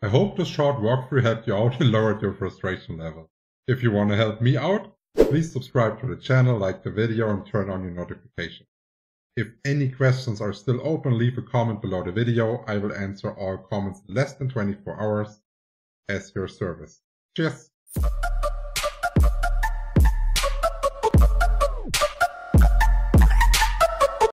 I hope this short walkthrough helped you out and lowered your frustration level. If you want to help me out, please subscribe to the channel, like the video and turn on your notifications. If any questions are still open, leave a comment below the video. I will answer all comments in less than 24 hours as your service. Cheers!